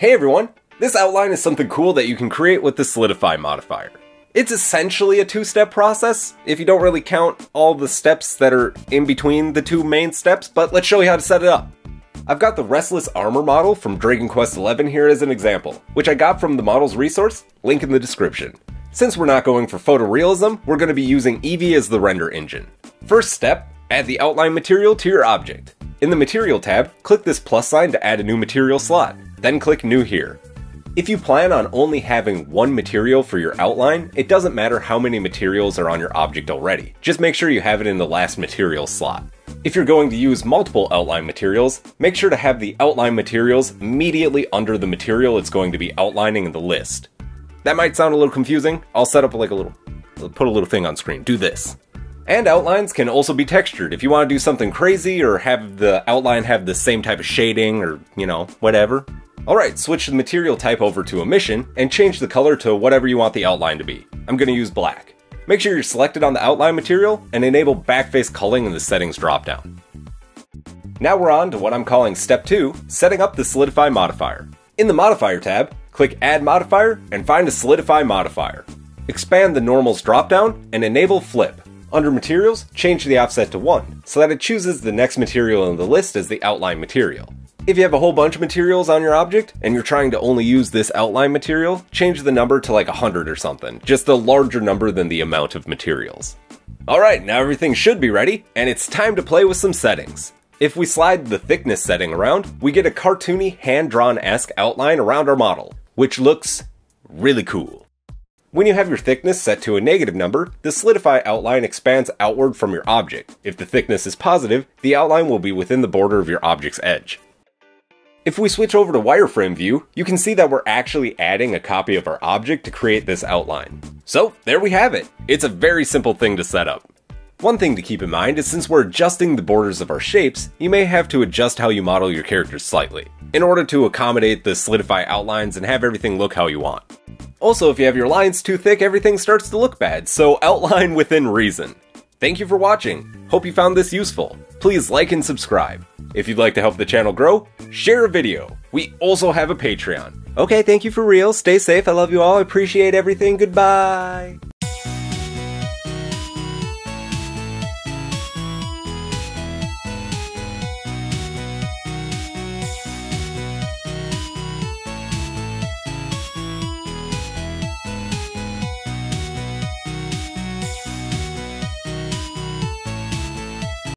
Hey everyone! This outline is something cool that you can create with the Solidify modifier. It's essentially a two-step process, if you don't really count all the steps that are in between the two main steps, but let's show you how to set it up. I've got the Restless Armor model from Dragon Quest XI here as an example, which I got from the model's resource, link in the description. Since we're not going for photorealism, we're going to be using Eevee as the render engine. First step, add the outline material to your object. In the Material tab, click this plus sign to add a new material slot then click New here. If you plan on only having one material for your outline, it doesn't matter how many materials are on your object already. Just make sure you have it in the last material slot. If you're going to use multiple outline materials, make sure to have the outline materials immediately under the material it's going to be outlining in the list. That might sound a little confusing. I'll set up like a little, put a little thing on screen. Do this. And outlines can also be textured. If you want to do something crazy or have the outline have the same type of shading or, you know, whatever, Alright, switch the material type over to emission and change the color to whatever you want the outline to be. I'm going to use black. Make sure you're selected on the outline material and enable backface culling in the settings dropdown. Now we're on to what I'm calling step 2, setting up the solidify modifier. In the modifier tab, click add modifier and find a solidify modifier. Expand the normals dropdown and enable flip. Under materials, change the offset to 1 so that it chooses the next material in the list as the outline material. If you have a whole bunch of materials on your object and you're trying to only use this outline material, change the number to like 100 or something, just a larger number than the amount of materials. Alright, now everything should be ready, and it's time to play with some settings. If we slide the thickness setting around, we get a cartoony, hand-drawn-esque outline around our model, which looks really cool. When you have your thickness set to a negative number, the solidify outline expands outward from your object. If the thickness is positive, the outline will be within the border of your object's edge. If we switch over to wireframe view, you can see that we're actually adding a copy of our object to create this outline. So there we have it. It's a very simple thing to set up. One thing to keep in mind is since we're adjusting the borders of our shapes, you may have to adjust how you model your characters slightly, in order to accommodate the solidify outlines and have everything look how you want. Also, if you have your lines too thick, everything starts to look bad, so outline within reason. Thank you for watching. Hope you found this useful. Please like and subscribe. If you'd like to help the channel grow, share a video. We also have a Patreon. Okay, thank you for real. Stay safe. I love you all. I appreciate everything. Goodbye.